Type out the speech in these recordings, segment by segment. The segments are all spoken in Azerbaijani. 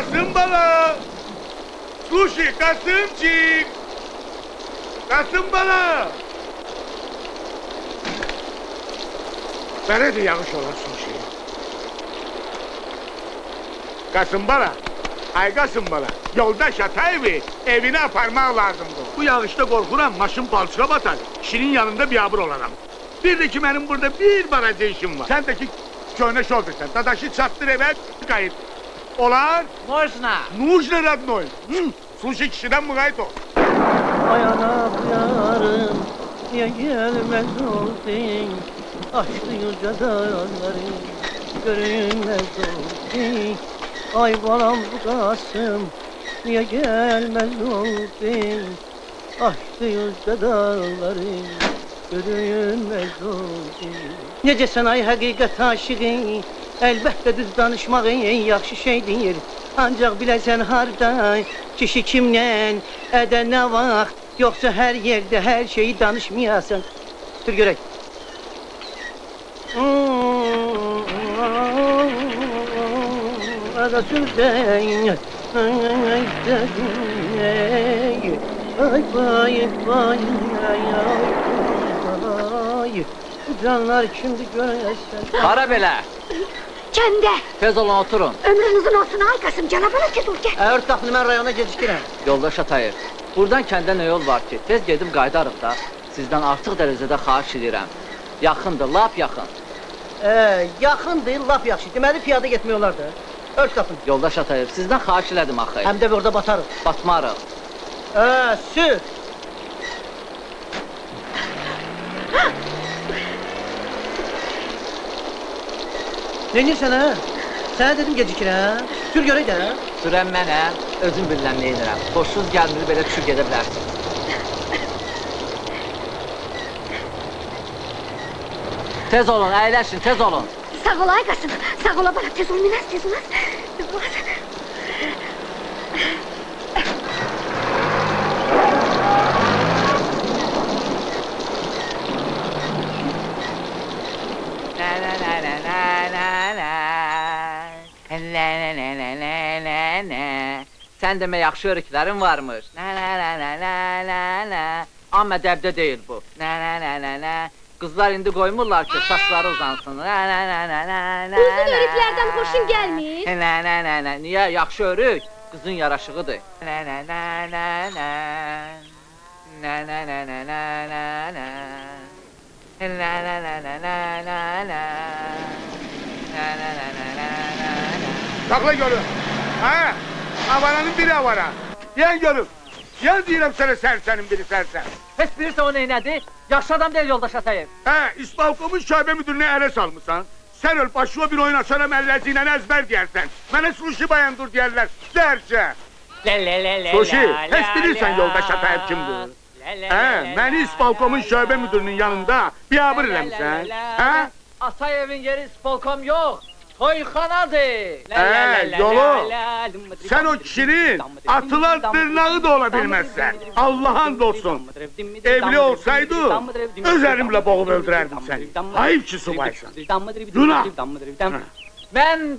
Kasım bala. Sushi Kasımcık. Kasım bala. Nerede yanlış olan sushi? Kasım bala. Ay Kasım bala. Yoldaş Atayevi evine aparmaq lazımdır. Bu yağışda qorxuram, maşın palçığa batar. Kişinin yanında biabır olaram. Bir de ki benim burada bir baraca işim var. Sen de ki köhne şoförsən. Dadaşı çatdır eve kayıt. Olar? Можно. Нужно, родной. Hı, Sushi kişiden muayet ol. Ayana yarım Niye gelmez oldun Açtı yüce dağları Görünmez oldun Ay balam bu Kasım Niye gelmez oldun Açtı yüce dağları Görünmez oldun Necəsən ay həqiqət aşığı Əlbəttə düz danışmaq en yaxşı şeydir. Ancaq biləsən harda Kişi kimlə Ədə nə vaxt Yoxsa hər yerdə hər şeyi danışmayasan Dur görək. Ada sürdən Ay vay vay vay ay Bu canlar kimdi görəsən? Hara belə? Kəndə. Tez olun oturun. Ömrün uzun olsun ay Qasım. Canavar ki dur gəl. Ört qapını mən rayona gecikirəm Yoldaş Atayev, buradan kəndə nə yol var ki? Tez gedib qaydarıq da. Sizdən artıq dərəcədə xahiş edirəm. Yaxındır, lap yaxın. Ee, yaxındır, lap yaxşı. Deməli piyada getmək olar da. Ört qapını. Yoldaş Atayev, sizdən xahiş elədim axı. Həm də orada batarıq. Batmarıq. Ee, sür. Neynirsən hə? Sənə dedim gecikirəm. Sür görək də. Sürən mənəm, özüm bilirəm nə edirəm. Xoşsuz gəlmir, belə düşüb gedə bilərsiniz. Tez olun, əyləşin, tez olun. Sağ ol ay Qasım. Sağ ol bana. Tez ol Minas tez ol. Tez Sən demə yaxşı örüklərin varmış. Amma dəbdə deyil bu. Qızlar indi qoymurlar ki, saçları uzansın. Uzun örüklərdən xoşun gəlmir? Niyə? Yaxşı örük qızın yaraşığıdır. Nənə nənə nənə. Nənə nənə nənə nənə. Saxla görüm. Hə? Avaranın biri avara. Yen görüm. Yen deyirəm sənə sərsənin biri sərsən. Heç bilirsən o neynədir? Yaxşı adam deyil yoldaş Atayev. Hə, İstalkomun şöbə müdürünü ələ salmısan. Sən öl başıma bir oyun açaram əlləzinə əzbər deyərsən. Mənə Suşi bayandır deyərlər. Dərcə. Sushi, heç bilirsən yoldaş Atayev kimdir? Hə, məni İsbalkomun şöbə müdürünün yanında biabır eləmisən. Hə? Atayevin yeri spolkom yox. Toyxanadır. Hə, yolu. Sən o kişinin atılan dırnağı da ola bilməzsən. Allah'ın olsun. Evli olsaydı öz əlimlə boğub öldürərdim səni. Ayıp ki subaysan. Günah. Mən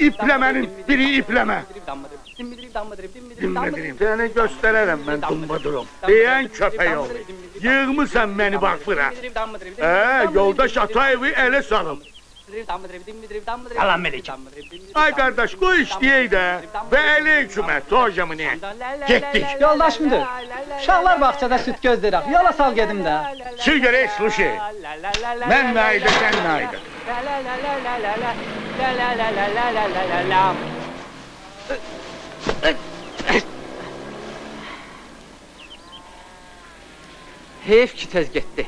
İplemenin biri ipleme. Seni gösteririm ben dumbadurum. Diyen köpeği ol. Yığmışsan beni bak bura. Ee, yoldaş Ataev'i ele salım. Alan melek. Ay kardeş bu iş değil de. Ve ele hükümet hocamı ne? Gittik. Yoldaş mıdır? Şahlar bahçede süt gözleri. Yola sal gedim de. Sür göre sluşi. Ben naide sen naide. Mən naidə, sən naidə. Heyf ki tez getdi.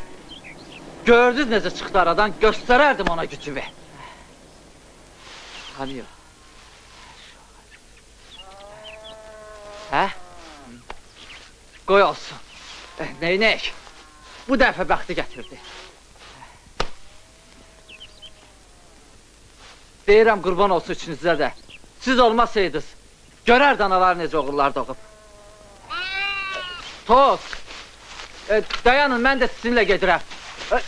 Gördünüz necə çıxdı aradan, göstərərdim ona gücümü. Ya. Hə? Qoy olsun. Eh, Neynək? Bu dəfə bəxti gətirdi. Deyirəm qurban olsun üçünüzə də. Siz olmasaydınız, görər danalar necə oğullar doğub. Toz. E, dayanın, mən də sizinlə gedirəm. E,